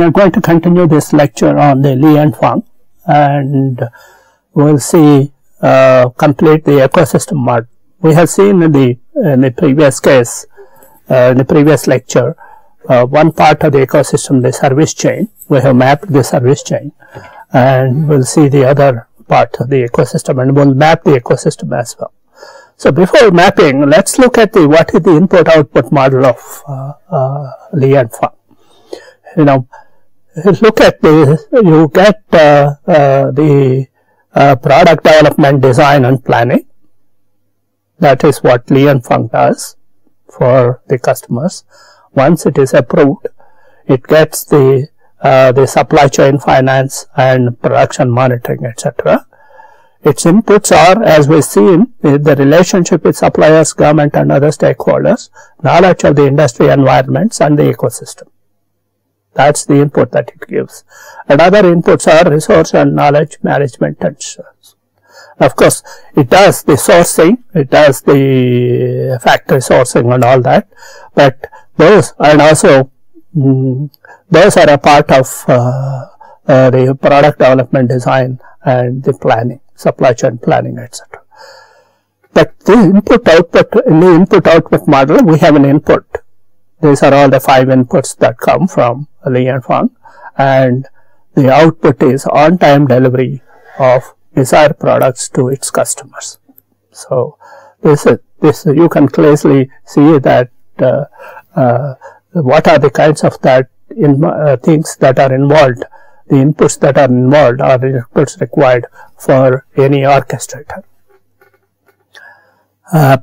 we are going to continue this lecture on the Li and Fung and we'll see uh, complete the ecosystem model. We have seen in the, in the previous case, uh, in the previous lecture, uh, one part of the ecosystem, the service chain. We have mapped the service chain and we'll see the other part of the ecosystem and we'll map the ecosystem as well. So before mapping, let's look at the what is the input output model of uh, uh, Li and Fung. You know, look at the you get uh, uh the uh, product development, design, and planning. That is what Li and Fung does for the customers. Once it is approved, it gets the uh, the supply chain finance and production monitoring, etc. Its inputs are, as we've seen, the relationship with suppliers, government and other stakeholders, knowledge of the industry environments and the ecosystem. That's the input that it gives. And other inputs are resource and knowledge management and of course, it does the sourcing, it does the factory sourcing and all that, but those and also mm, those are a part of uh, uh, the product development design and the planning supply chain planning, etc. But the input output, in the input output model, we have an input. These are all the five inputs that come from Li and Fung and the output is on time delivery of desired products to its customers. So this is, this you can clearly see that uh, uh, what are the kinds of that in, uh, things that are involved the inputs that are involved are the inputs required for any orchestrator. Uh,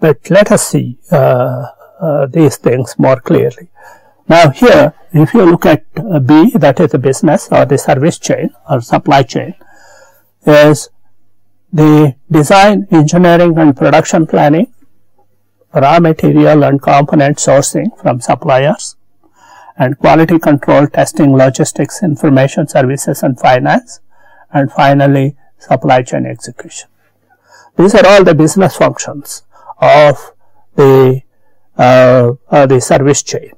but let us see uh, uh, these things more clearly. Now here, if you look at B, that is the business or the service chain or supply chain, is the design, engineering and production planning, raw material and component sourcing from suppliers, and quality control, testing, logistics, information services and finance and finally supply chain execution. These are all the business functions of the, uh, uh, Uh, uh, the service chain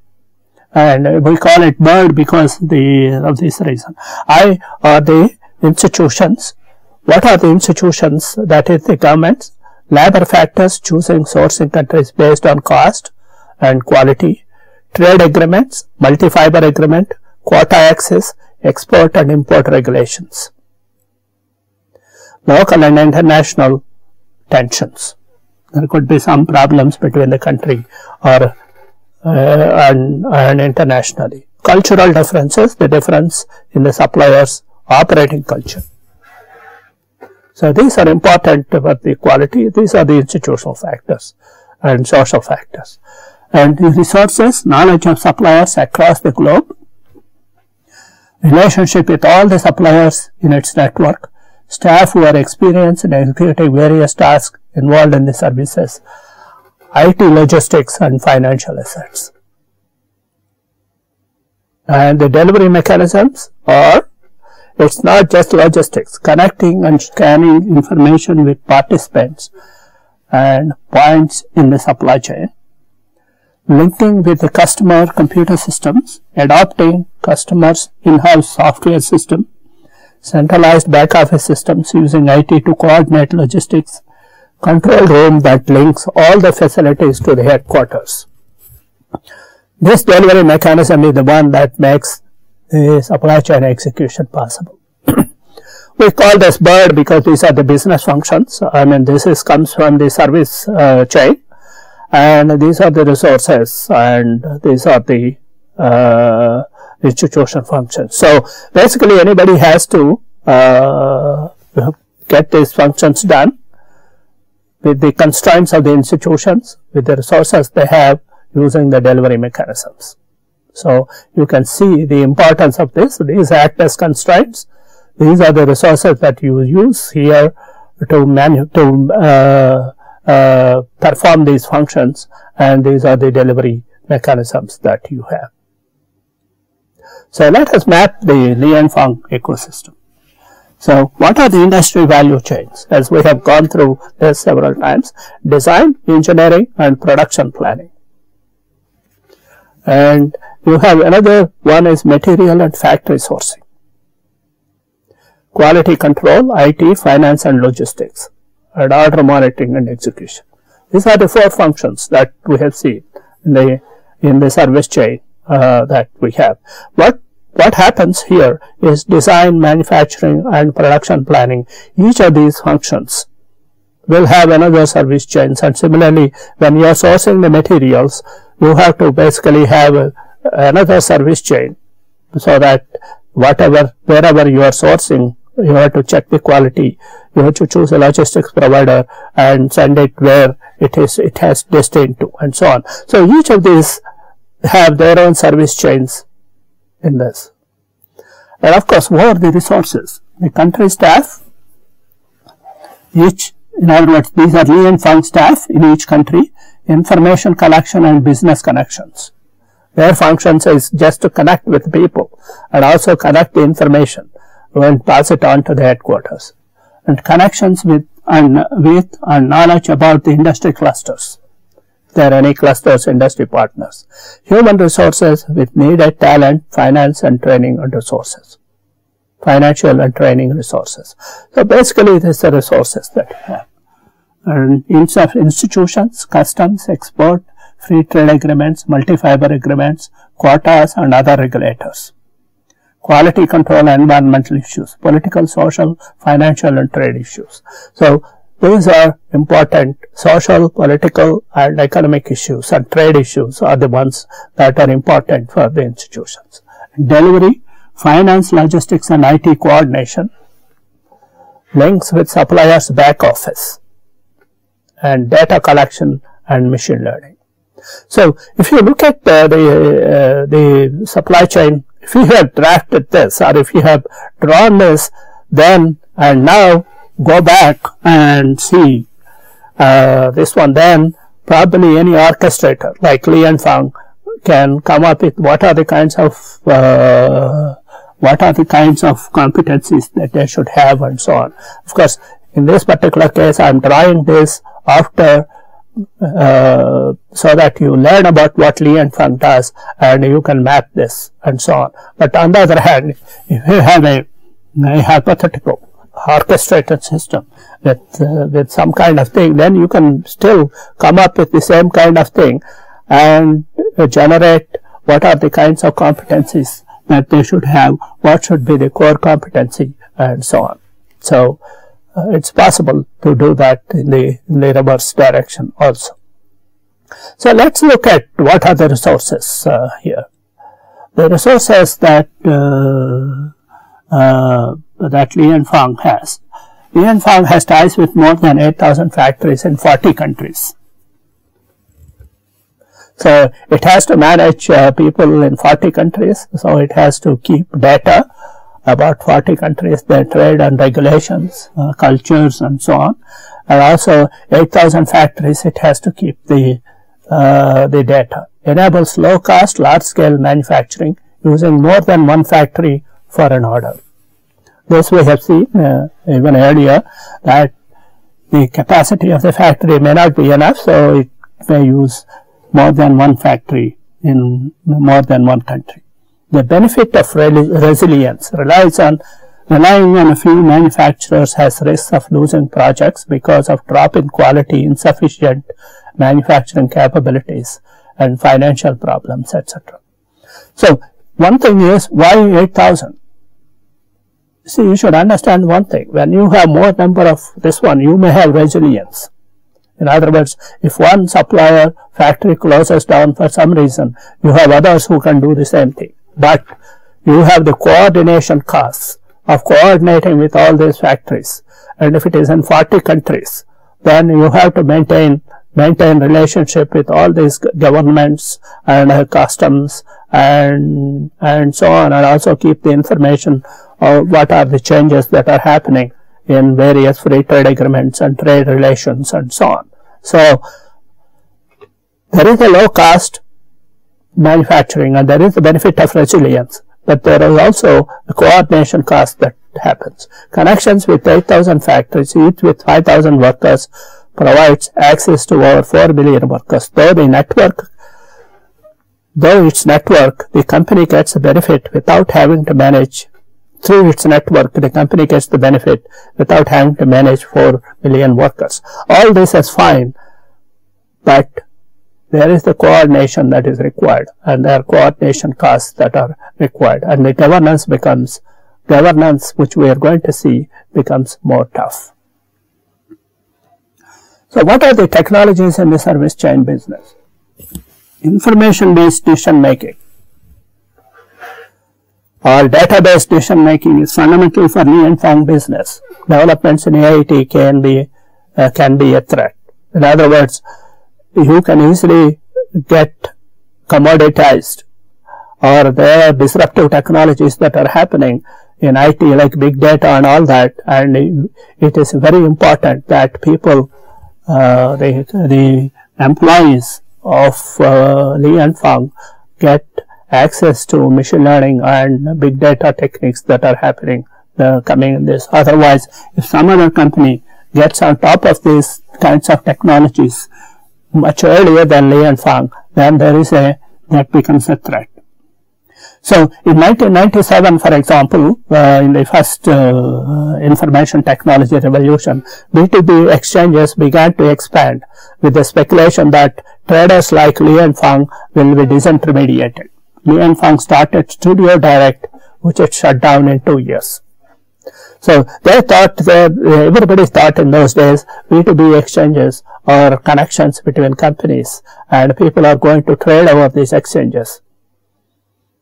and we call it bird because the, of this reason. I are the institutions. What are the institutions? That is the governments, labor factors, choosing sourcing countries based on cost and quality, trade agreements, multi-fiber agreement, quota access, export and import regulations, local and international tensions. There could be some problems between the country or uh, and, and internationally. Cultural differences, the difference in the supplier's operating culture. So these are important for the quality. These are the institutional factors and social factors and the resources, knowledge of suppliers across the globe, relationship with all the suppliers in its network, staff who are experienced in executing various tasks involved in the services, IT logistics and financial assets. And the delivery mechanisms are, it's not just logistics, connecting and scanning information with participants and points in the supply chain linking with the customer computer systems, adopting customers in-house software system, centralized back office systems using IT to coordinate logistics, control room that links all the facilities to the headquarters. This delivery mechanism is the one that makes the supply chain execution possible. we call this bird because these are the business functions. I mean, this is comes from the service uh, chain and these are the resources and these are the uh, institution functions. So basically anybody has to uh, get these functions done with the constraints of the institutions, with the resources they have using the delivery mechanisms. So you can see the importance of this. These act as constraints. These are the resources that you use here to, manu to uh, uh, perform these functions and these are the delivery mechanisms that you have. So let us map the Li and Fung ecosystem. So what are the industry value chains? As we have gone through this several times, design, engineering and production planning. And you have another one is material and factory sourcing. Quality control, IT, finance and logistics and order monitoring and execution. These are the four functions that we have seen in the in the service chain uh, that we have. What what happens here is design, manufacturing and production planning. Each of these functions will have another service chains. And similarly when you are sourcing the materials you have to basically have a, another service chain so that whatever wherever you are sourcing you have to check the quality. You have to choose a logistics provider and send it where it is it has destined to and so on. So each of these have their own service chains in this and of course what are the resources the country staff each in other words, these are and Fung staff in each country, information collection and business connections. Their functions is just to connect with people and also connect the information and pass it on to the headquarters. And connections with and with and knowledge about the industry clusters. There are any clusters, industry partners. Human resources with needed talent, finance and training and resources financial and training resources. So basically it is the resources that we have. And institutions, customs, export, free trade agreements, multi-fiber agreements, quotas and other regulators. Quality control environmental issues, political, social, financial and trade issues. So these are important social, political and economic issues and trade issues are the ones that are important for the institutions. Delivery, finance, logistics and IT coordination, links with suppliers back office and data collection and machine learning. So, if you look at uh, the, uh, the supply chain, if you have drafted this or if you have drawn this, then and now go back and see uh, this one, then probably any orchestrator like Li and Fung can come up with what are the kinds of uh, what are the kinds of competencies that they should have and so on. Of course, in this particular case, I am drawing this after uh, so that you learn about what Li and Fung does and you can map this and so on. But on the other hand, if you have a, a hypothetical orchestrated system with, uh, with some kind of thing, then you can still come up with the same kind of thing and uh, generate what are the kinds of competencies that they should have, what should be the core competency and so on. So, uh, it's possible to do that in the, in the reverse direction also. So, let's look at what are the resources uh, here. The resources that uh, that Li and Fung has. Li and Fung has ties with more than 8,000 factories in 40 countries. So, it has to manage uh, people in 40 countries. So, it has to keep data about 40 countries, their trade and regulations, uh, cultures and so on. And also 8,000 factories, it has to keep the, uh, the data. Enables low cost, large scale manufacturing using more than one factory for an order. This we have seen uh, even earlier that the capacity of the factory may not be enough, so it may use more than one factory in more than one country. The benefit of resilience relies on relying on a few manufacturers has risks of losing projects because of drop in quality, insufficient manufacturing capabilities and financial problems, etc. So, one thing is why 8000? See, you should understand one thing. When you have more number of this one, you may have resilience. In other words, if one supplier factory closes down for some reason, you have others who can do the same thing. But you have the coordination costs of coordinating with all these factories. And if it is in 40 countries, then you have to maintain maintain relationship with all these governments and uh, customs and and so on and also keep the information what are the changes that are happening in various free trade agreements and trade relations and so on. So there is a low cost manufacturing and there is the benefit of resilience, but there is also a coordination cost that happens. Connections with 8,000 factories, each with 5,000 workers, provides access to over 4 million workers, though the network though its network, the company gets a benefit without having to manage through its network, the company gets the benefit without having to manage 4 million workers. All this is fine, but there is the coordination that is required and there are coordination costs that are required and the governance becomes governance which we are going to see becomes more tough. So what are the technologies in the service chain business? Information based decision making or database decision making is fundamental for Li and Fung business. Developments in AIT can be uh, can be a threat. In other words, you can easily get commoditized or there are disruptive technologies that are happening in IT like big data and all that and it is very important that people uh, the, the employees of uh, Li and Fung get access to machine learning and big data techniques that are happening uh, coming in this. Otherwise, if some other company gets on top of these kinds of technologies much earlier than Li and Fung, then there is a that becomes a threat. So, in 1997, for example, uh, in the first uh, information technology revolution, B2B exchanges began to expand with the speculation that traders like Li and Fung will be disintermediated. Li and Fung started Studio Direct, which had shut down in two years. So they thought everybody thought in those days B2B exchanges or connections between companies and people are going to trade over these exchanges.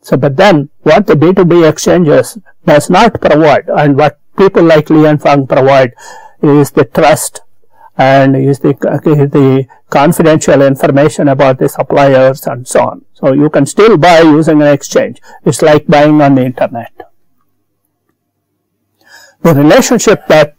So but then what the B2B exchanges does not provide and what people like Li and Fung provide is the trust and is the, the confidential information about the suppliers and so on. So you can still buy using an exchange. It's like buying on the internet. The relationship that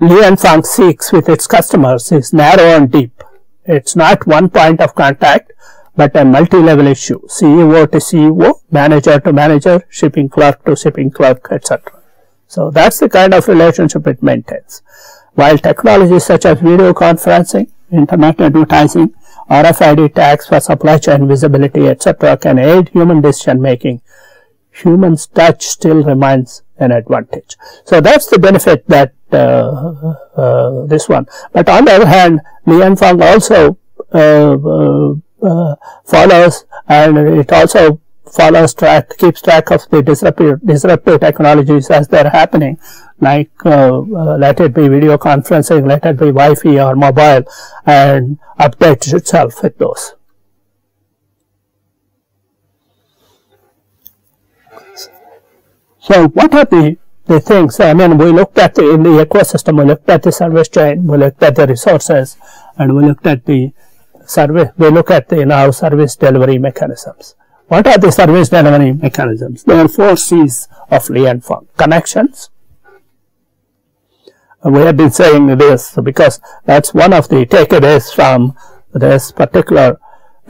Li and Fung seeks with its customers is narrow and deep. It's not one point of contact, but a multi-level issue. CEO to CEO, manager to manager, shipping clerk to shipping clerk, etc. So that's the kind of relationship it maintains. While technologies such as video conferencing, internet advertising, RFID tags for supply chain visibility, etc. can aid human decision making, human touch still remains an advantage. So that's the benefit that uh, uh, this one. But on the other hand, Li and Fung also uh, uh, uh, follows and it also follows track, keeps track of the disruptive, disruptive technologies as they're happening, like uh, uh, let it be video conferencing, let it be Wi-Fi or mobile, and updates itself with those. So what are the, the things? I mean, we looked at the, in the ecosystem, we looked at the service chain, we looked at the resources, and we looked at the service, we look at the now service delivery mechanisms. What are the service delivery mechanisms? There are four C's of Li and Fung. Connections. We have been saying this because that's one of the takeaways from this particular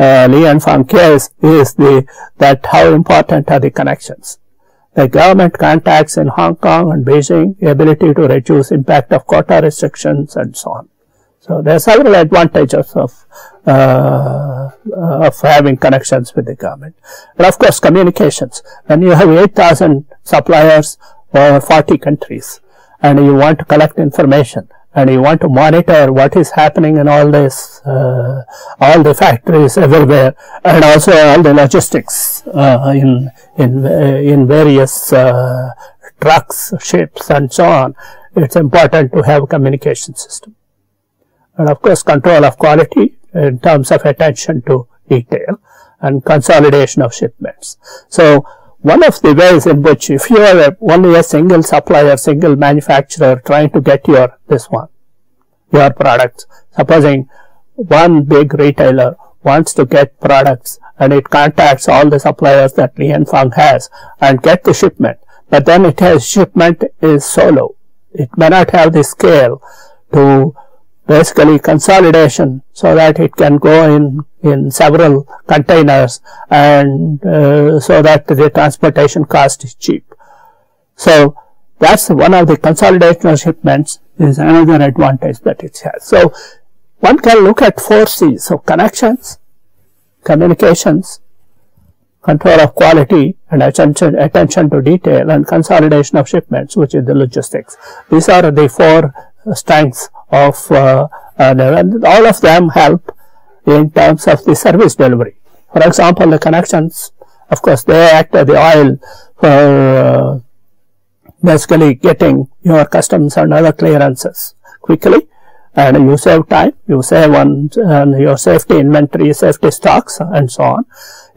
uh, Li and Fung case is the that how important are the connections. The government contacts in Hong Kong and Beijing, the ability to reduce impact of quota restrictions and so on. So there are several advantages of uh, of having connections with the government. And of course, communications. When you have 8,000 suppliers over 40 countries, and you want to collect information, and you want to monitor what is happening in all this, uh, all the factories everywhere, and also all the logistics uh, in in uh, in various uh, trucks, ships, and so on. It's important to have a communication system and of course control of quality in terms of attention to detail and consolidation of shipments. So one of the ways in which if you are a, only a single supplier, single manufacturer trying to get your this one, your products, supposing one big retailer wants to get products and it contacts all the suppliers that Li and Fung has and get the shipment, but then it has shipment is solo. It may not have the scale to basically consolidation so that it can go in in several containers and uh, so that the transportation cost is cheap. So that's one of the consolidation of shipments is another advantage that it has. So one can look at four C's. So connections, communications, control of quality and attention, attention to detail and consolidation of shipments which is the logistics. These are the four strengths of uh, and all of them help in terms of the service delivery. For example, the connections, of course, they act as the oil for uh, basically getting your customs and other clearances quickly and you save time, you save on and your safety inventory, safety stocks and so on.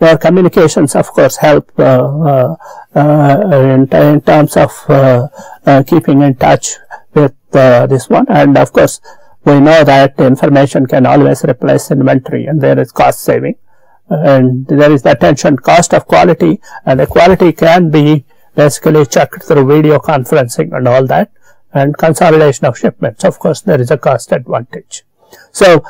Your communications of course help uh, uh, uh in, in, terms of uh, uh, keeping in touch with this one and of course we know that information can always replace inventory and there is cost saving and there is the attention cost of quality and the quality can be basically checked through video conferencing and all that and consolidation of shipments. Of course, there is a cost advantage. So,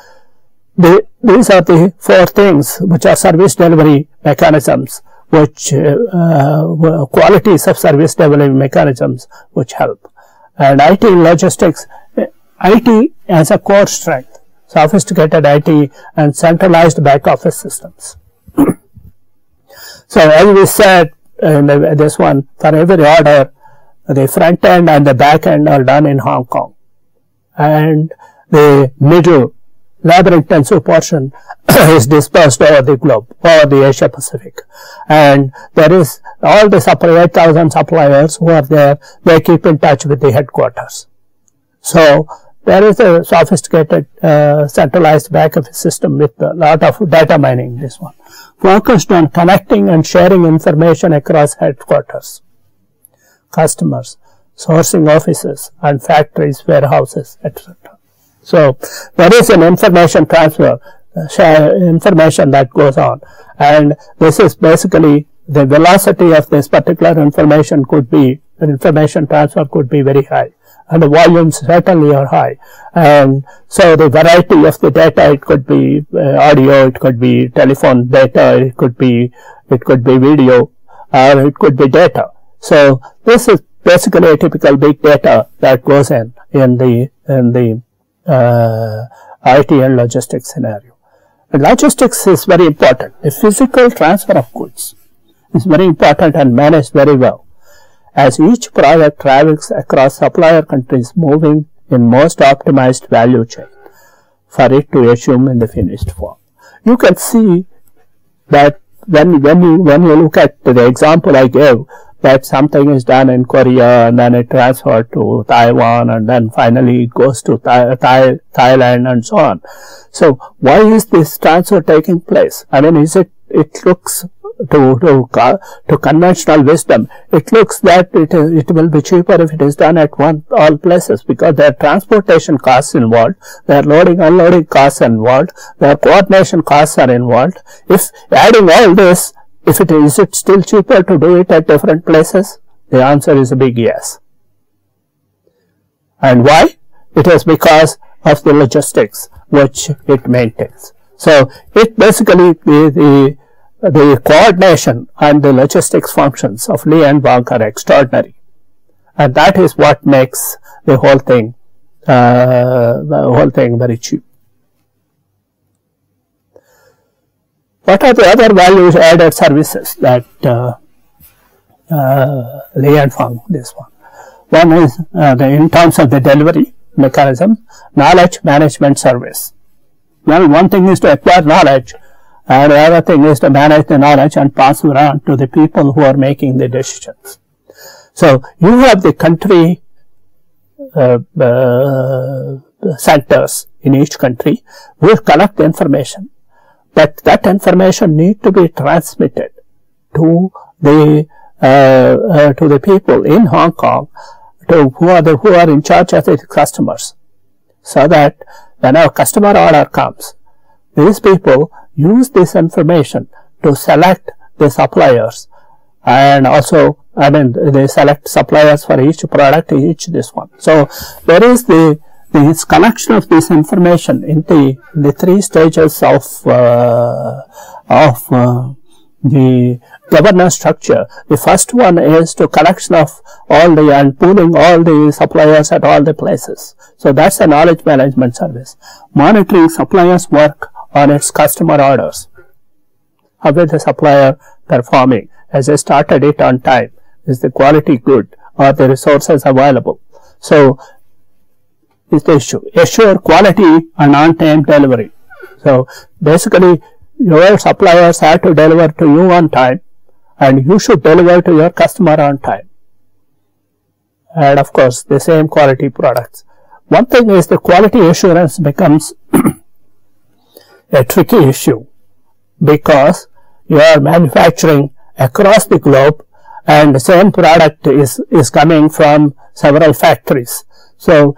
the, these are the four things which are service delivery mechanisms which uh, uh, qualities of service delivery mechanisms which help. And IT logistics, IT as a core strength, sophisticated IT and centralized back office systems. so as we said in this one, for every order, the front end and the back end are done in Hong Kong. And the middle labor intensive portion is dispersed over the globe, over the Asia Pacific. And there is all the supply, 8,000 suppliers who are there, they keep in touch with the headquarters. So, there is a sophisticated uh, centralized back office system with a lot of data mining, this one, focused on connecting and sharing information across headquarters customers, sourcing offices and factories, warehouses, etc. So, there is an information transfer, uh, information that goes on and this is basically the velocity of this particular information could be, the information transfer could be very high and the volumes certainly are high. And so the variety of the data, it could be uh, audio, it could be telephone data, it could be, it could be video, or it could be data. So this is basically a typical big data that goes in in the in the uh, IT and logistics scenario. And logistics is very important. The physical transfer of goods is very important and managed very well. As each product travels across supplier countries moving in most optimized value chain for it to assume in the finished form. You can see that when, when you, when you look at the example I gave, that something is done in Korea and then it transferred to Taiwan and then finally it goes to Thai, Thailand and so on. So why is this transfer taking place? I mean, is it, it looks to, to, to conventional wisdom, it looks that it, it will be cheaper if it is done at one, all places because there are transportation costs involved, there are loading, unloading costs involved, there are coordination costs are involved. If adding all this, if it is it still cheaper to do it at different places? The answer is a big yes. And why? It is because of the logistics which it maintains. So it basically the, the, the coordination and the logistics functions of Li and Fung are extraordinary. And that is what makes the whole thing, uh, the whole thing very cheap. What are the other values added services that uh, uh, and Fung, this one? One is uh, the, in terms of the delivery mechanism, knowledge management service. Well, one thing is to acquire knowledge and the other thing is to manage the knowledge and pass it on to the people who are making the decisions. So, you have the country uh, uh, centers in each country who collect the information that that information need to be transmitted to the uh, uh, to the people in Hong Kong to who are the who are in charge of the customers. So that when a customer order comes these people use this information to select the suppliers and also I mean they select suppliers for each product each this one. So there is the this collection of this information in the, the three stages of, uh, of uh, the governance structure. The first one is to collection of all the and pooling all the suppliers at all the places. So that's a knowledge management service. Monitoring suppliers work on its customer orders. How is the supplier performing? Has they started it on time? Is the quality good? Are the resources available? So, is the issue. Assure quality and on-time delivery. So, basically, your suppliers have to deliver to you on time and you should deliver to your customer on time. And of course, the same quality products. One thing is the quality assurance becomes a tricky issue because you are manufacturing across the globe and the same product is, is coming from several factories. So,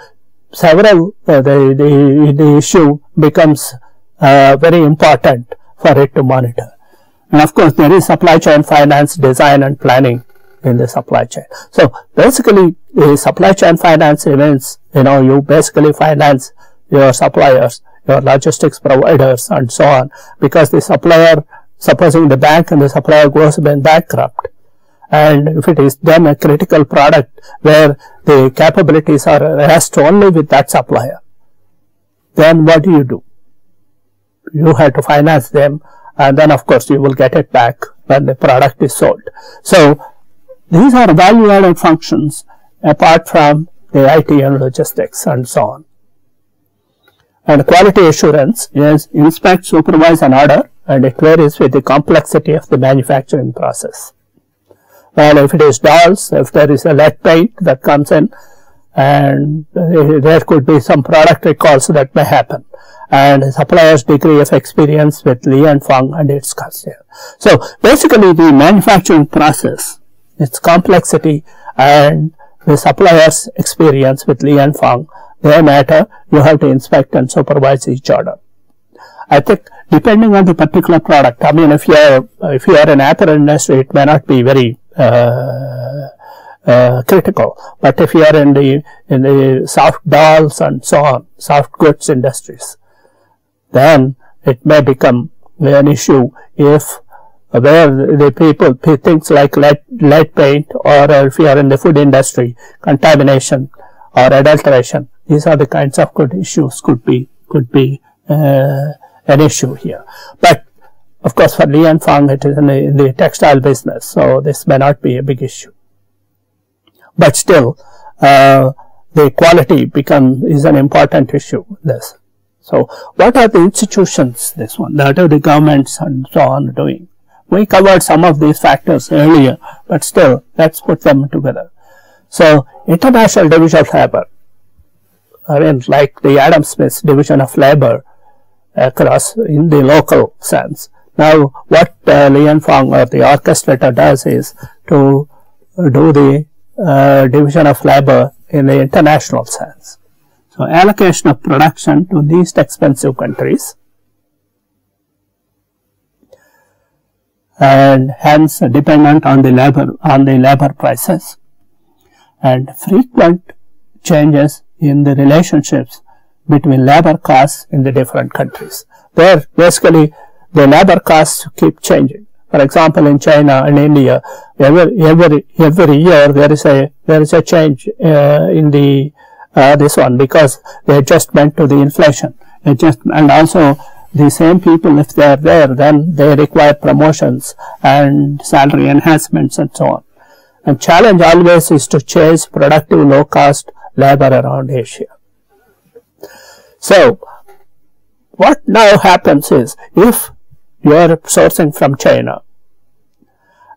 several, uh, the, the, the issue becomes uh, very important for it to monitor. And of course, there is supply chain finance, design and planning in the supply chain. So basically, the supply chain finance means, you know, you basically finance your suppliers, your logistics providers and so on, because the supplier, supposing the bank and the supplier goes bankrupt, and if it is then a critical product where the capabilities are rest only with that supplier, then what do you do? You have to finance them and then of course you will get it back when the product is sold. So these are value added functions apart from the IT and logistics and so on. And quality assurance is inspect, supervise and order and it varies with the complexity of the manufacturing process. Well, if it is dolls, if there is a lead paint that comes in and there could be some product recalls that may happen and supplier's degree of experience with Li and Fung and its customer. So basically the manufacturing process, its complexity and the supplier's experience with Li and Fung, they matter. You have to inspect and supervise each order. I think depending on the particular product, I mean if you are if you are an apparel industry, it may not be very uh, uh, critical. But if you are in the in the soft dolls and so on, soft goods industries, then it may become an issue if where the people things like lead, lead paint or if you are in the food industry, contamination or adulteration, these are the kinds of good issues could be could be uh, an issue here. But of course, for Li and Fung, it is in the, textile business, so this may not be a big issue. But still, uh, the quality become is an important issue. This. So, what are the institutions, this one, that are the governments and so on doing? We covered some of these factors earlier, but still, let's put them together. So, International Division of Labor, I mean, like the Adam Smith Division of Labor across in the local sense. Now, what uh, Li and or the orchestrator does is to do the uh, division of labor in the international sense. So, allocation of production to least expensive countries and hence dependent on the labor on the labor prices and frequent changes in the relationships between labor costs in the different countries. There basically the labor costs keep changing. For example, in China and India, every every every year there is a there is a change uh, in the uh, this one because they adjustment to the inflation adjustment and also the same people if they are there then they require promotions and salary enhancements and so on and challenge always is to chase productive low cost labor around Asia. So what now happens is if you are sourcing from China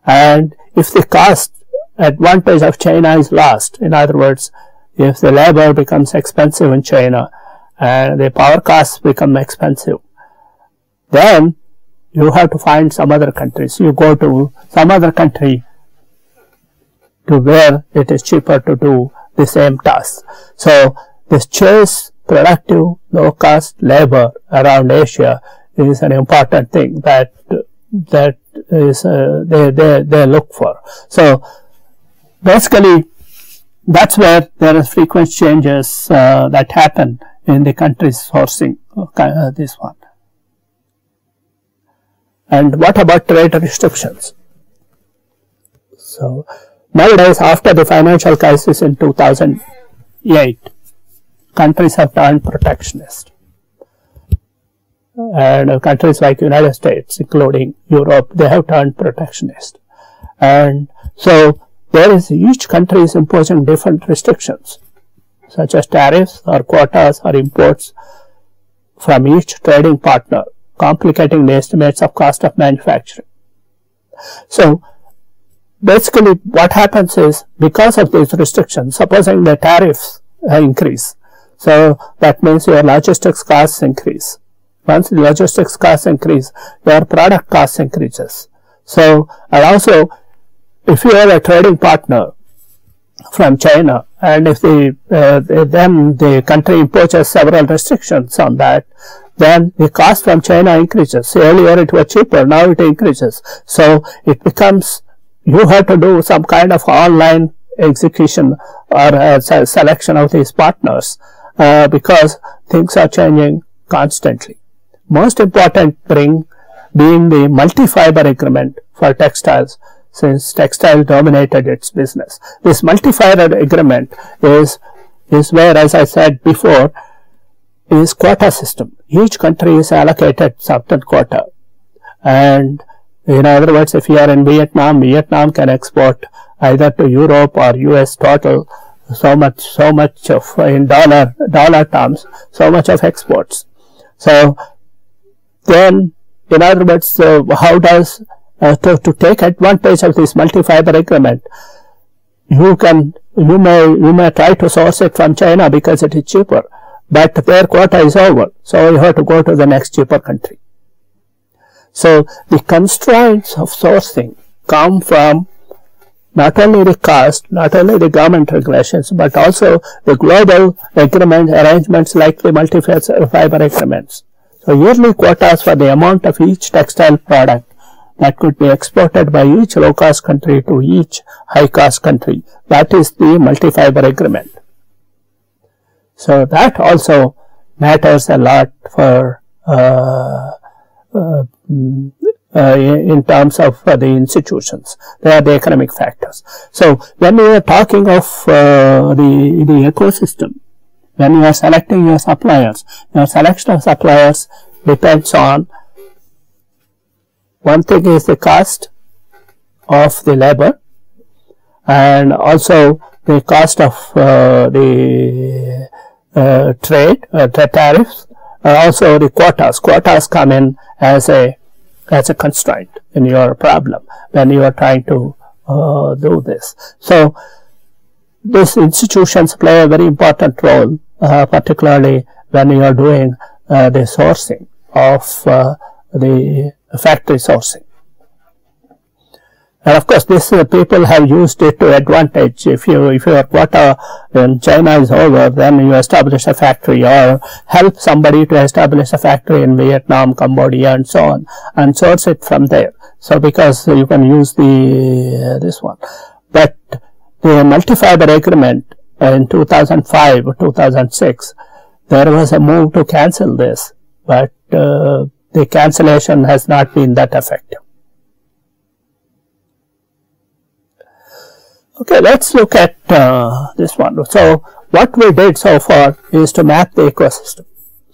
and if the cost advantage of China is lost in other words if the labor becomes expensive in China and the power costs become expensive, then you have to find some other countries. You go to some other country to where it is cheaper to do the same task. So this chase productive low cost labor around Asia is an important thing that that is uh, they, they they look for. So basically that's where there are frequent changes uh, that happen in the country's sourcing uh, this one. And what about trade restrictions? So nowadays after the financial crisis in 2008, countries have turned protectionist. And countries like United States, including Europe, they have turned protectionist. And so there is each country is imposing different restrictions, such as tariffs or quotas or imports from each trading partner, complicating the estimates of cost of manufacturing. So basically what happens is because of these restrictions, supposing the tariffs increase, so that means your logistics costs increase. Once logistics costs increase, your product costs increases. So, and also, if you have a trading partner from China, and if the uh, then the country imposes several restrictions on that, then the cost from China increases. Earlier it was cheaper, now it increases. So it becomes you have to do some kind of online execution or uh, selection of these partners uh, because things are changing constantly. Most important bring being the multi-fiber agreement for textiles since textile dominated its business. This multi-fiber agreement is, is where, as I said before, is quota system. Each country is allocated certain quota and in other words, if you are in Vietnam, Vietnam can export either to Europe or US total so much, so much of in dollar, dollar terms, so much of exports. So then, in other words, uh, how does uh, to, to take advantage of this multi-fiber agreement, you can, you may, you may try to source it from China because it is cheaper, but their quota is over, so you have to go to the next cheaper country. So the constraints of sourcing come from not only the cost, not only the government regulations, but also the global agreement arrangements like the multi-fiber agreements. So yearly quotas for the amount of each textile product that could be exported by each low-cost country to each high-cost country. That is the multi-fiber agreement. So that also matters a lot for uh, uh, uh, in terms of the institutions. They are the economic factors. So when we are talking of uh, the, the ecosystem, when you are selecting your suppliers, your selection of suppliers depends on one thing is the cost of the labor and also the cost of uh, the uh, trade, uh, tariffs, and also the quotas. Quotas come in as a as a constraint in your problem when you are trying to uh, do this. So these institutions play a very important role, particularly when you are doing uh, the sourcing of uh, the factory sourcing. And of course, this uh, people have used it to advantage. If you if your quota in China is over, then you establish a factory or help somebody to establish a factory in Vietnam, Cambodia, and so on, and source it from there. So because you can use the uh, this one, but the multi-fiber agreement in 2005 or 2006, there was a move to cancel this, but uh, the cancellation has not been that effective. Okay, let's look at uh, this one. So, what we did so far is to map the ecosystem.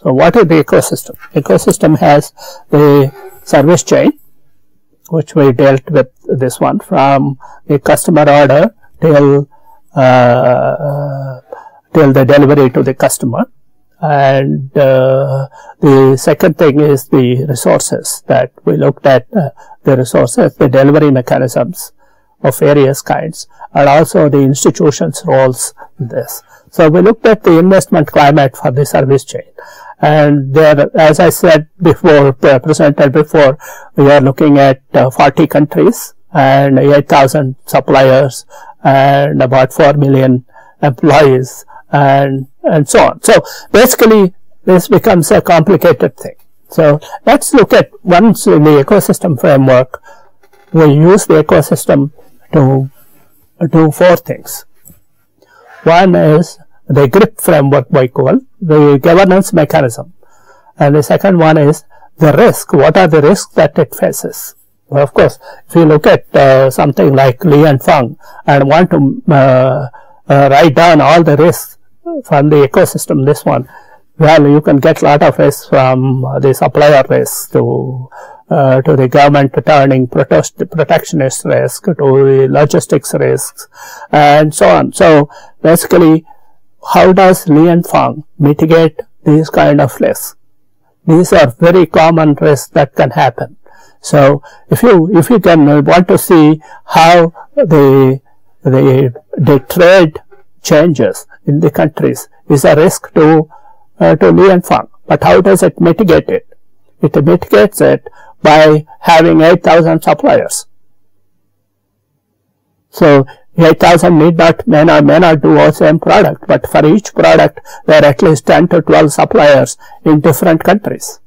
So, what is the ecosystem? Ecosystem has the service chain, which we dealt with this one from the customer order till till the delivery to the customer. And uh, the second thing is the resources that we looked at uh, the resources, the delivery mechanisms, of various kinds and also the institutions roles in this. So we looked at the investment climate for the service chain and there as I said before uh, presented before we are looking at uh, 40 countries and 8000 suppliers and about 4 million employees and and so on. So basically this becomes a complicated thing. So let's look at once in the ecosystem framework we use the ecosystem to do four things. One is the GRIP framework by call, the governance mechanism. And the second one is the risk. What are the risks that it faces? Of course, if you look at uh, something like Li and Fung and want to uh, uh, write down all the risks from the ecosystem, this one, well, you can get a lot of risks from uh, the supplier risk to uh, to the government turning protest, protectionist risk to the logistics risks and so on. So basically, how does Li and Fung mitigate these kind of risks? These are very common risks that can happen. So if you if you can want to see how the the the trade changes in the countries is a risk to uh, to Li and Fung. But how does it mitigate it? It mitigates it by having 8,000 suppliers. So 8,000 need not, may not, may not do the same product, but for each product there are at least 10 to 12 suppliers in different countries.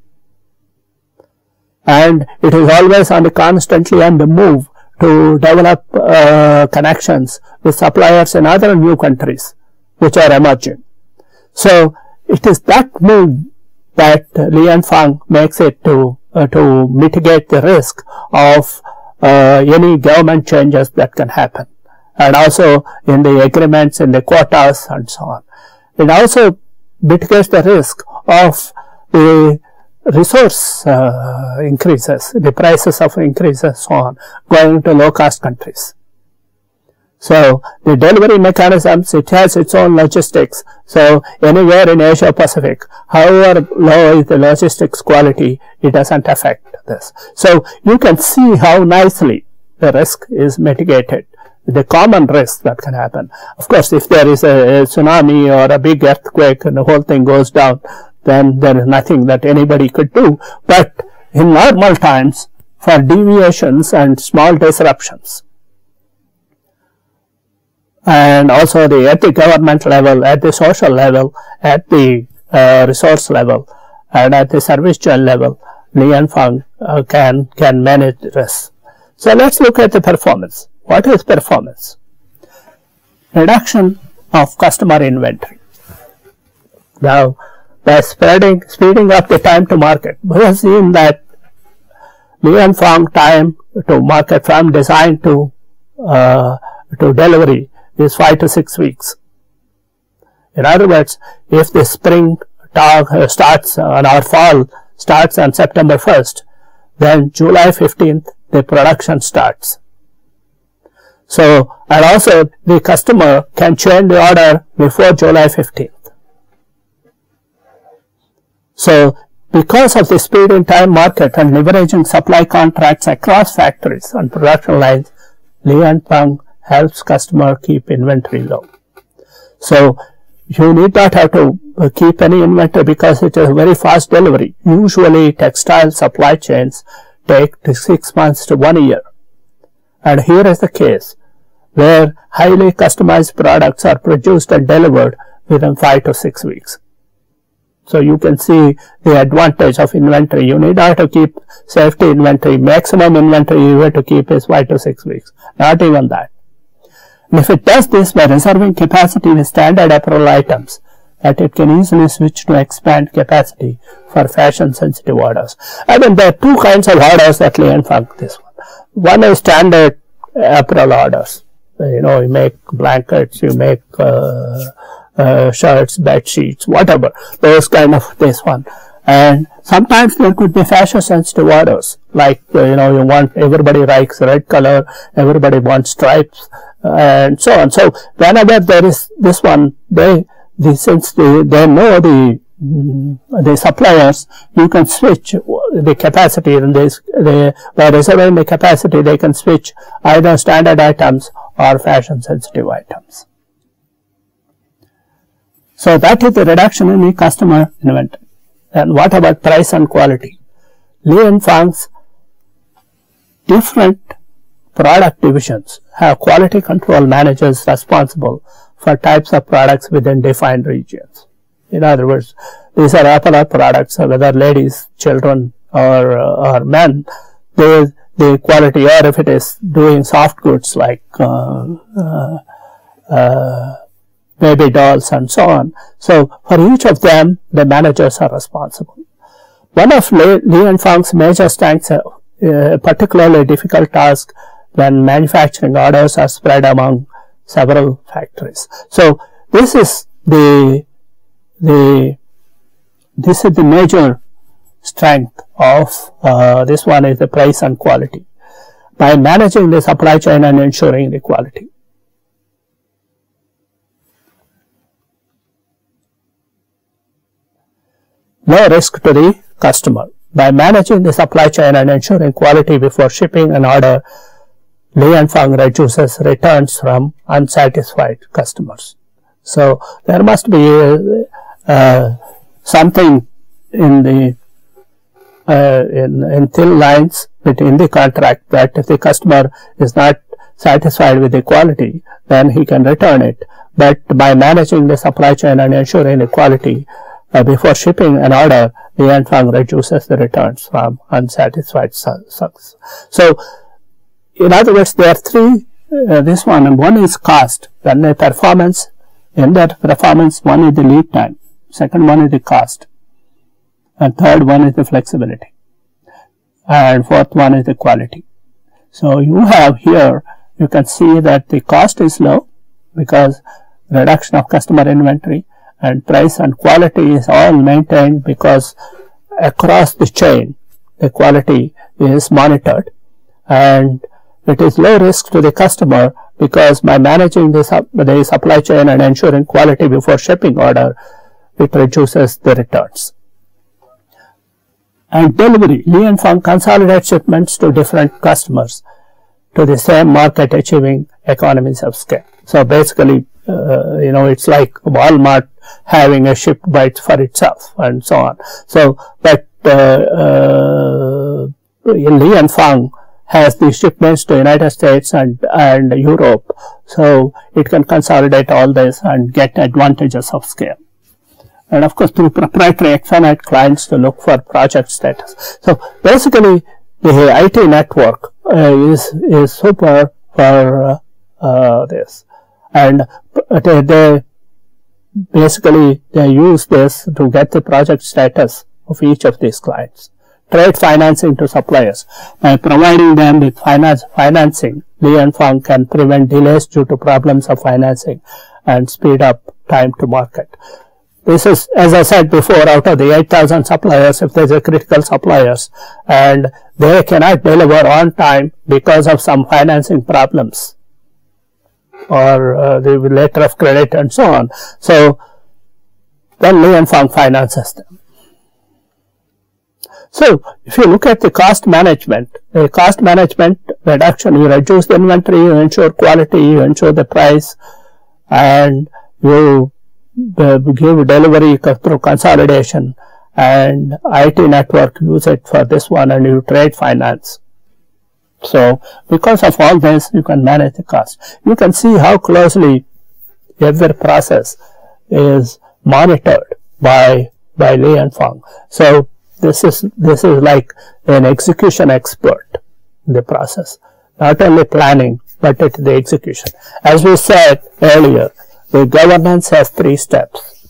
And it is always on the constantly on the move to develop uh, connections with suppliers in other new countries which are emerging. So it is that move that Li and Fung makes it to uh, to mitigate the risk of uh, any government changes that can happen and also in the agreements in the quotas and so on. It also mitigates the risk of the resource uh, increases, the prices of increases so on going to low cost countries. So the delivery mechanisms, it has its own logistics. So anywhere in Asia Pacific, however low is the logistics quality, it doesn't affect this. So you can see how nicely the risk is mitigated. The common risk that can happen. Of course, if there is a, a tsunami or a big earthquake and the whole thing goes down, then there is nothing that anybody could do. But in normal times, for deviations and small disruptions, and also the at the government level, at the social level, at the uh, resource level, and at the service chain level, Li and Fung uh, can can manage this. So let's look at the performance. What is performance? Reduction of customer inventory. Now, by spreading, speeding up the time to market, we have seen that and Fung time to market from design to uh, to delivery is 5 to 6 weeks. In other words, if the spring starts on our fall starts on September 1st, then July 15th the production starts. So, and also the customer can change the order before July 15th. So, because of the speed in time market and leveraging supply contracts across factories and production lines, Li and Fung helps customer keep inventory low. So you need not have to uh, keep any inventory because it is a very fast delivery. Usually textile supply chains take six months to one year. And here is the case where highly customized products are produced and delivered within five to six weeks. So you can see the advantage of inventory. You need not to keep safety inventory. Maximum inventory you have to keep is five to six weeks. Not even that. And if it does this by reserving capacity with standard apparel items, that it can easily switch to expand capacity for fashion sensitive orders. I mean, there are two kinds of orders that Li and Fung this one. One is standard apparel orders. You know, you make blankets, you make uh, uh, shirts, bed sheets, whatever. Those kind of this one. And sometimes there could be fashion sensitive orders, like, uh, you know, you want, everybody likes red color, everybody wants stripes, and so on. So whenever there is this one, they, the, since they, they know the mm, the suppliers, you can switch the capacity and this, they, by reserving the capacity, they can switch either standard items or fashion sensitive items. So that is the reduction in the customer inventory. And what about price and quality? Li and Fung's different product divisions have quality control managers responsible for types of products within defined regions. In other words, these are apparel products, whether ladies, children, or, uh, or men, they, the quality, or if it is doing soft goods like uh, uh, uh, baby dolls and so on. So for each of them, the managers are responsible. One of Li, and Fung's major strengths, a uh, particularly difficult task when manufacturing orders are spread among several factories. So this is the the this is the major strength of uh, this one is the price and quality by managing the supply chain and ensuring the quality. Low risk to the customer. By managing the supply chain and ensuring quality before shipping an order, Li and Fung reduces returns from unsatisfied customers. So, there must be uh, something in the uh, in, in thin lines between the contract that if the customer is not satisfied with the quality, then he can return it. But by managing the supply chain and ensuring the quality uh, before shipping an order, and Fung reduces the returns from unsatisfied sucks. So, in other words, there are three, uh, this one, and one is cost, then the performance, in that performance, one is the lead time, second one is the cost, and third one is the flexibility, and fourth one is the quality. So, you have here, you can see that the cost is low because reduction of customer inventory and price and quality is all maintained because across the chain the quality is monitored and it is low risk to the customer because by managing the, the supply chain and ensuring quality before shipping order, it reduces the returns. And delivery, Li and Fung consolidate shipments to different customers to the same market achieving economies of scale. So basically, uh, you know, it's like Walmart having a ship by for itself and so on. So, but uh, uh, Li and Fung has the shipments to United States and, and Europe. So it can consolidate all this and get advantages of scale. And of course, through proprietary Exonet clients to look for project status. So basically, the IT network uh, is, is super for uh, uh, this. And they, they basically, they use this to get the project status of each of these clients trade financing to suppliers. By providing them with finance, financing, Li and Fung can prevent delays due to problems of financing and speed up time to market. This is, as I said before, out of the 8,000 suppliers, if there's a critical suppliers and they cannot deliver on time because of some financing problems or uh, the letter of credit and so on. So, then Li and Fung finances them. So, if you look at the cost management, the cost management reduction, you reduce the inventory, you ensure quality, you ensure the price, and you give delivery through consolidation and IT network use it for this one and you trade finance. So, because of all this, you can manage the cost. You can see how closely every process is monitored by, by Li and Fung. So, this is, this is like an execution expert in the process. Not only planning, but it, the execution. As we said earlier, the governance has three steps.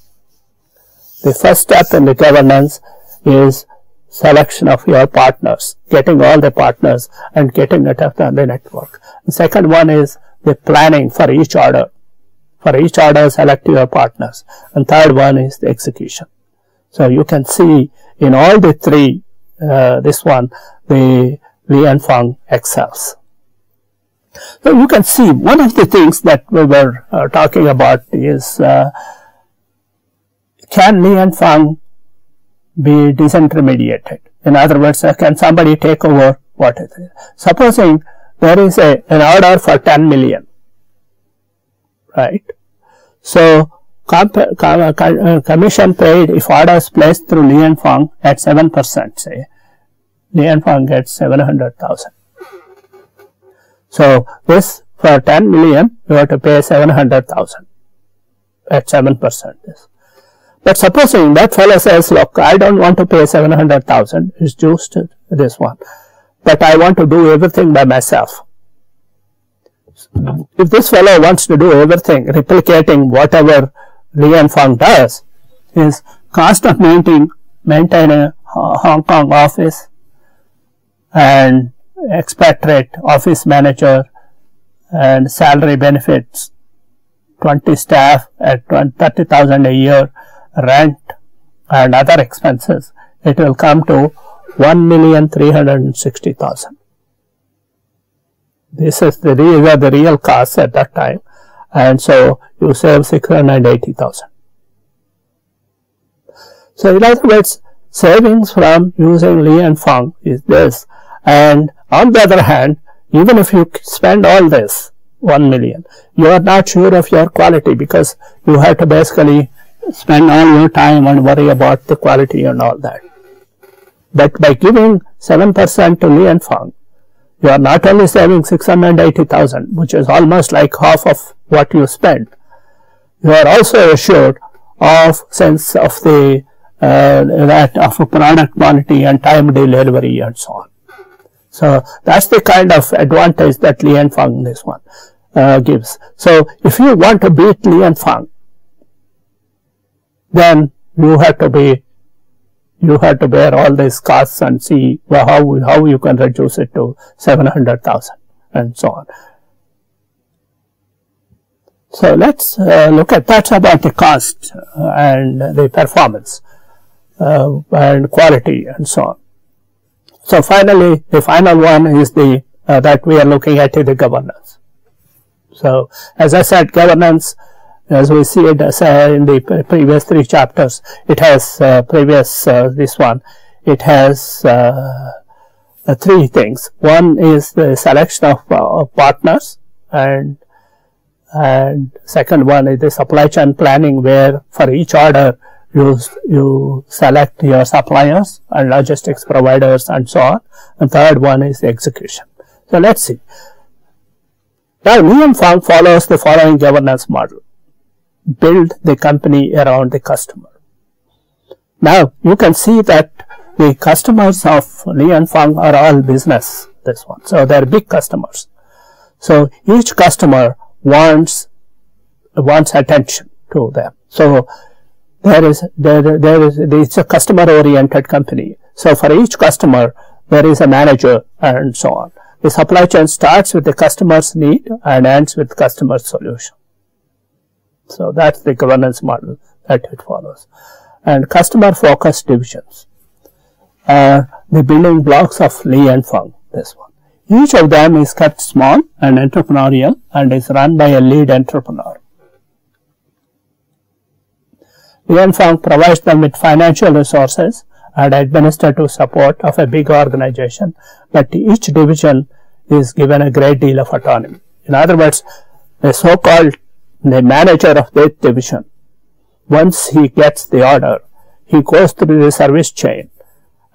The first step in the governance is selection of your partners, getting all the partners and getting it up on the network. The second one is the planning for each order. For each order, select your partners. And third one is the execution. So you can see in all the three, uh, this one, the Li and Fung excels. So you can see one of the things that we were uh, talking about is uh, can Li and Fung be disintermediated? In other words, uh, can somebody take over what is it? Supposing there is a, an order for 10 million, right? So uh, commission paid if orders placed through Li and Fung at 7% say. Li and Fung gets 700,000. So this for 10 million you have to pay 700,000 at 7%. But supposing that fellow says, look, I don't want to pay 700,000, it's just this one, but I want to do everything by myself. If this fellow wants to do everything, replicating whatever Li and Fung does is cost of maintaining, maintain a Hong Kong office and expatriate office manager and salary benefits 20 staff at 30,000 a year rent and other expenses, it will come to 1,360,000. This is the are the real costs at that time, and so you save 680,000. So in other words, savings from using Li and Fung is this, and on the other hand, even if you spend all this 1 million, you are not sure of your quality because you have to basically spend all your time and worry about the quality and all that. But by giving 7% to Li and you are not only saving 680,000, which is almost like half of what you spent, you are also assured of sense of the uh, that of product quality and time delivery and so on. So that's the kind of advantage that Li and this one uh, gives. So if you want to beat Li and then you have to be you have to bear all these costs and see how how you can reduce it to 700,000 and so on. So let's uh, look at that's about the cost uh, and the performance uh, and quality and so on. So finally, the final one is the uh, that we are looking at the governance. So as I said, governance, as we see it as, uh, in the previous three chapters, it has uh, previous uh, this one, it has uh, three things. One is the selection of, of partners and and second one is the supply chain planning where for each order you, you select your suppliers and logistics providers and so on. And third one is the execution. So let's see. Now, and follows the following governance model. Build the company around the customer. Now, you can see that the customers of Li and Fung are all business, this one. So, they are big customers. So, each customer wants, wants attention to them. So, there is there there is it's a customer oriented company so for each customer there is a manager and so on the supply chain starts with the customer's need and ends with customer solution so that's the governance model that it follows. And customer focused divisions. Are the building blocks of Li and this one. Each of them is kept small and entrepreneurial and is run by a lead entrepreneur. Li Fung provides them with financial resources and administrative support of a big organization, but each division is given a great deal of autonomy. In other words, the so-called the manager of that division, once he gets the order, he goes through the service chain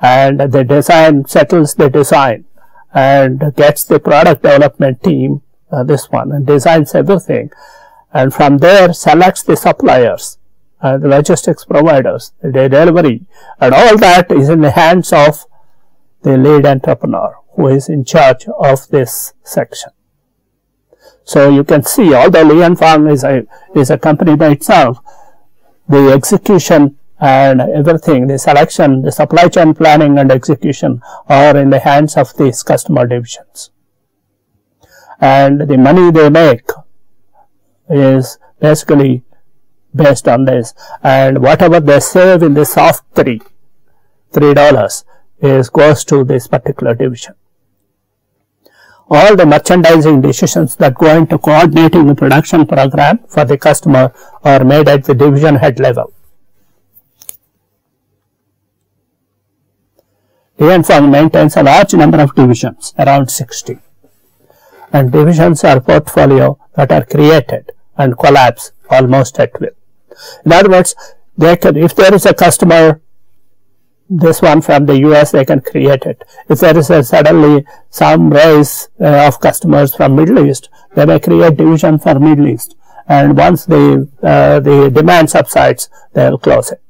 and the design settles the design and gets the product development team, uh, this one, and designs everything. And from there selects the suppliers uh, the logistics providers, the delivery, and all that is in the hands of the lead entrepreneur who is in charge of this section. So you can see, although Li and is a, is a company by itself, the execution and everything, the selection, the supply chain planning and execution are in the hands of these customer divisions. And the money they make is basically based on this. And whatever they save in the soft three three dollars is goes to this particular division all the merchandising decisions that go into coordinating the production program for the customer are made at the division head level. Li & Fung maintains a large number of divisions, around 60. And divisions are portfolio that are created and collapse almost at will. In other words, can, if there is a customer, this one from the US, they can create it. If there is a suddenly some rise uh, of customers from Middle East, they may create division for Middle East. And once the, uh, the demand subsides, they'll close it.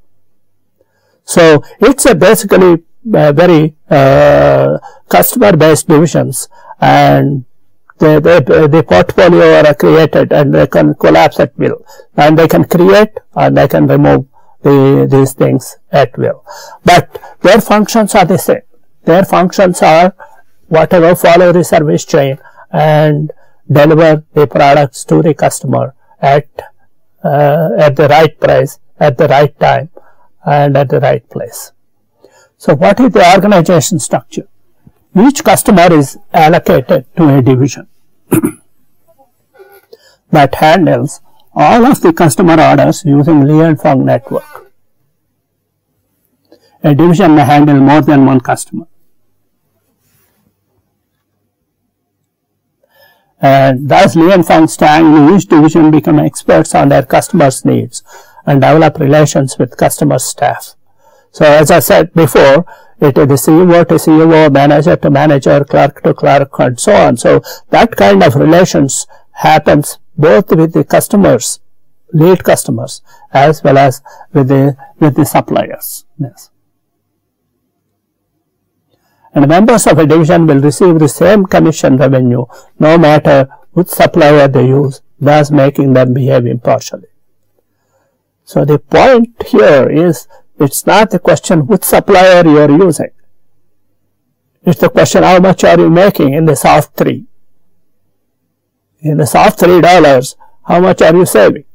So it's a basically uh, very uh, customer based divisions and the, the, the portfolio are created and they can collapse at will and they can create and they can remove the, these things at will. But their functions are the same. Their functions are whatever follow the service chain and deliver the products to the customer at uh, at the right price at the right time and at the right place. So what is the organization structure? Each customer is allocated to a division that handles all of the customer orders using and Fung network. A division may handle more than one customer. And thus Li and Fung Stang in each division become experts on their customers' needs and develop relations with customer staff. So as I said before, it is CEO to CEO, manager to manager, clerk to clerk, and so on. So that kind of relations happens both with the customers, late customers, as well as with the with the suppliers. Yes. And members of a division will receive the same commission revenue no matter which supplier they use, thus making them behave impartially. So the point here is it's not the question which supplier you are using. It's the question how much are you making in the soft three. In the soft three dollars, how much are you saving?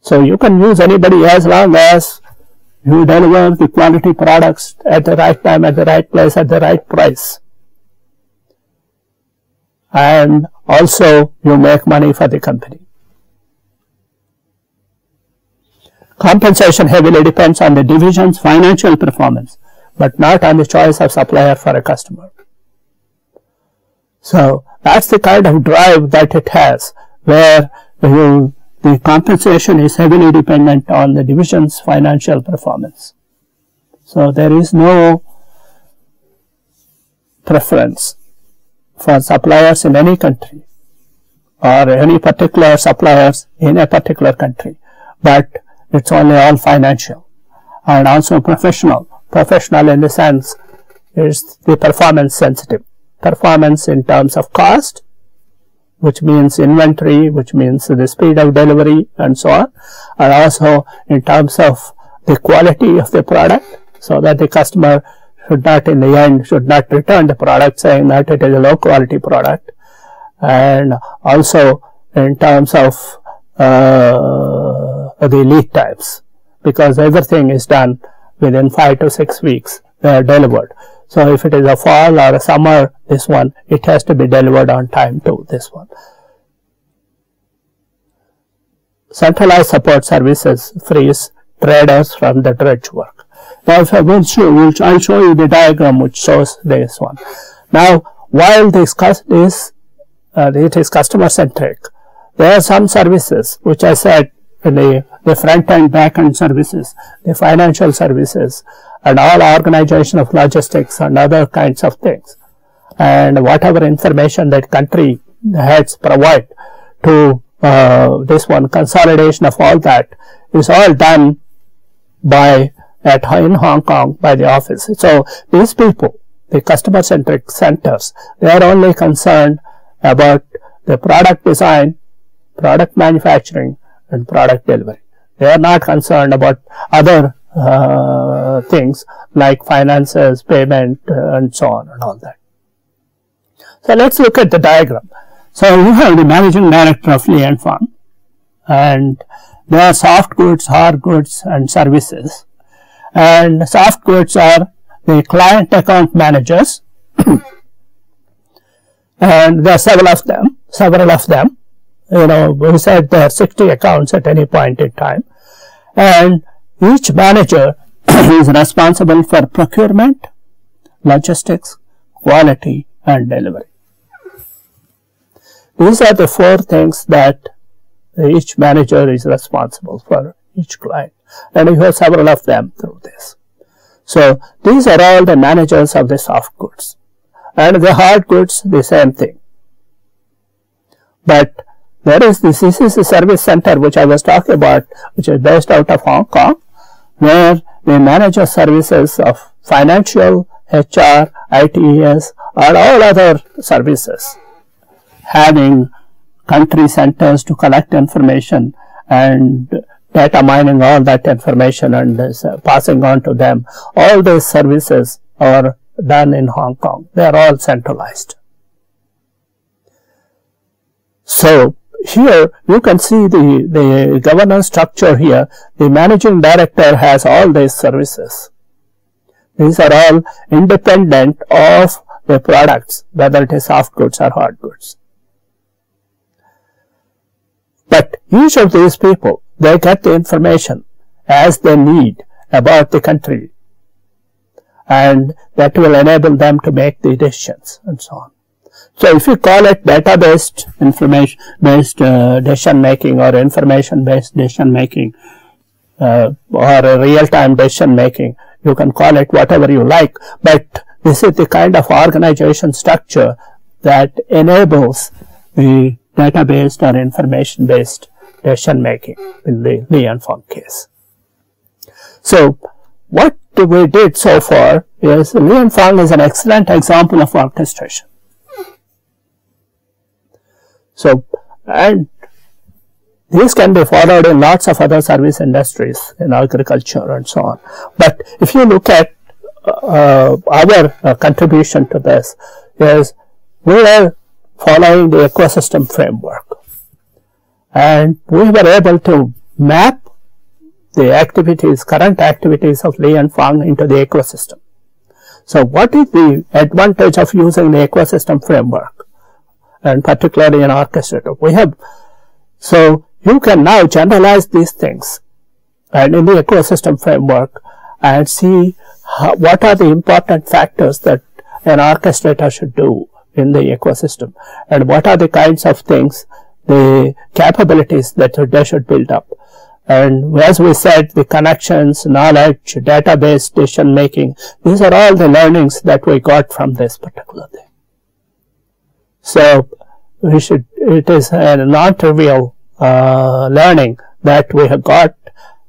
So you can use anybody as long as you deliver the quality products at the right time, at the right place, at the right price. And also you make money for the company. Compensation heavily depends on the division's financial performance, but not on the choice of supplier for a customer. So that's the kind of drive that it has, where you, the compensation is heavily dependent on the division's financial performance. So there is no preference for suppliers in any country or any particular suppliers in a particular country, but it's only all financial and also professional. Professional in the sense is the performance sensitive. Performance in terms of cost, which means inventory, which means the speed of delivery and so on, and also in terms of the quality of the product, so that the customer should not in the end should not return the product saying that it is a low quality product, and also in terms of uh, the lead times because everything is done within 5 to 6 weeks they are delivered. So if it is a fall or a summer this one it has to be delivered on time to this one. Centralized support services frees traders from the dredge work. Now if I will show, I'll show you the diagram which shows this one. Now while this is uh, it is customer centric, there are some services which I said the, the front and back end services, the financial services, and all organization of logistics and other kinds of things. And whatever information that country heads provide to uh, this one consolidation of all that is all done by at in Hong Kong by the office. So these people, the customer centric centers, they are only concerned about the product design, product manufacturing, and product delivery. They are not concerned about other uh, things like finances, payment, uh, and so on and all that. So let's look at the diagram. So you have the managing director of Li and Fung, and there are soft goods, hard goods, and services. And soft goods are the client account managers, and there are several of them, several of them you know, we said there are 60 accounts at any point in time. And each manager is responsible for procurement, logistics, quality, and delivery. These are the four things that each manager is responsible for each client. And you have several of them through this. So these are all the managers of the soft goods. And the hard goods, the same thing. But there is this CCC service center which I was talking about, which is based out of Hong Kong, where we manage the services of financial, HR, ITES, or all other services, having country centers to collect information and data mining all that information and uh, passing on to them. All those services are done in Hong Kong. They are all centralized. So, here you can see the, the governance structure here. The managing director has all these services. These are all independent of the products, whether it is soft goods or hard goods. But each of these people, they get the information as they need about the country and that will enable them to make the decisions and so on. So if you call it data-based information based uh, decision making or information based decision making uh, or real-time decision making, you can call it whatever you like, but this is the kind of organization structure that enables the data-based or information-based decision making in the Li and Fung case. So what we did so far is Li and Fung is an excellent example of orchestration. So, and these can be followed in lots of other service industries in agriculture and so on. But if you look at uh, our uh, contribution to this is we are following the ecosystem framework and we were able to map the activities, current activities of Li and Fung into the ecosystem. So what is the advantage of using the ecosystem framework and particularly an orchestrator? We have, so you can now generalize these things and in the ecosystem framework and see how, what are the important factors that an orchestrator should do in the ecosystem and what are the kinds of things, the capabilities that they should build up. And as we said, the connections, knowledge, database, decision making, these are all the learnings that we got from this particular thing. So we should, it is a non-trivial uh, learning that we have got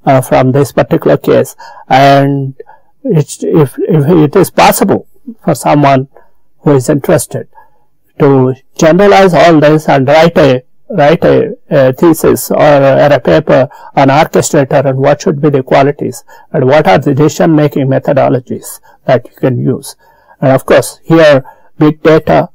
uh, from this particular case. And if, if it is possible for someone who is interested to generalize all this and write a write a, a thesis or a, a, paper on orchestrator and what should be the qualities and what are the decision making methodologies that you can use. And of course, here big data,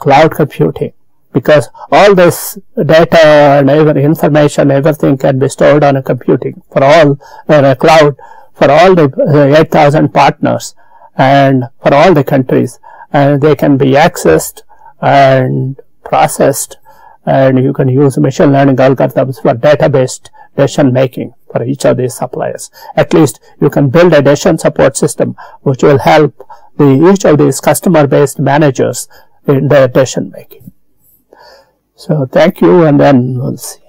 cloud computing, because all this data and information, everything can be stored on a computing for all uh, a cloud for all the uh, 8,000 partners and for all the countries. And they can be accessed and processed. And you can use machine learning algorithms for data-based decision making for each of these suppliers. At least you can build a decision support system which will help the, each of these customer-based managers in decision making. So thank you and then we'll see.